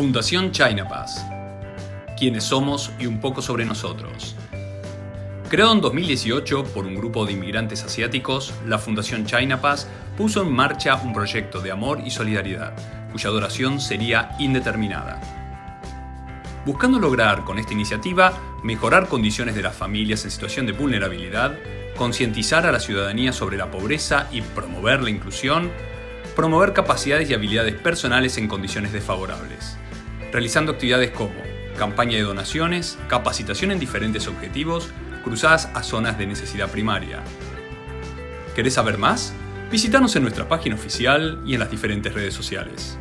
Fundación China Pass. Quiénes somos y un poco sobre nosotros. Creado en 2018 por un grupo de inmigrantes asiáticos, la Fundación China Pass puso en marcha un proyecto de amor y solidaridad, cuya duración sería indeterminada. Buscando lograr con esta iniciativa mejorar condiciones de las familias en situación de vulnerabilidad, concientizar a la ciudadanía sobre la pobreza y promover la inclusión, promover capacidades y habilidades personales en condiciones desfavorables, realizando actividades como campaña de donaciones, capacitación en diferentes objetivos, cruzadas a zonas de necesidad primaria. ¿Querés saber más? Visítanos en nuestra página oficial y en las diferentes redes sociales.